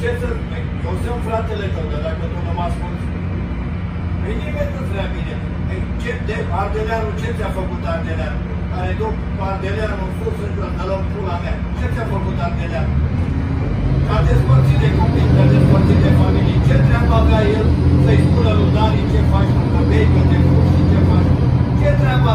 ce să... Eu sunt fratele tău, dar dacă tu nu mă asculti, păi nimeni nu-ți vrea bine. Păi, ce, de, Ardeleanul, ce ți-a făcut Ardeleanul? Care duc Ardeleanul sus în jos, de la pula mea. Ce ți-a făcut Ardeleanul? A despărțit de copii, a despărțit de familie. Ce treabă avea el să-i spună lui Dani ce faci, că bei, că te fugi și ce faci? Ce treabă